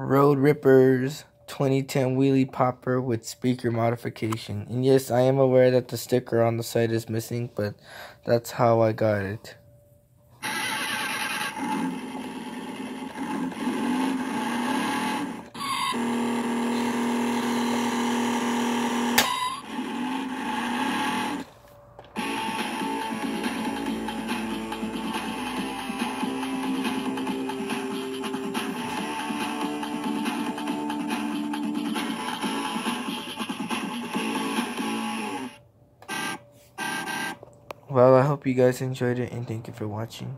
Road Rippers 2010 wheelie popper with speaker modification. And yes, I am aware that the sticker on the side is missing, but that's how I got it. Well, I hope you guys enjoyed it and thank you for watching.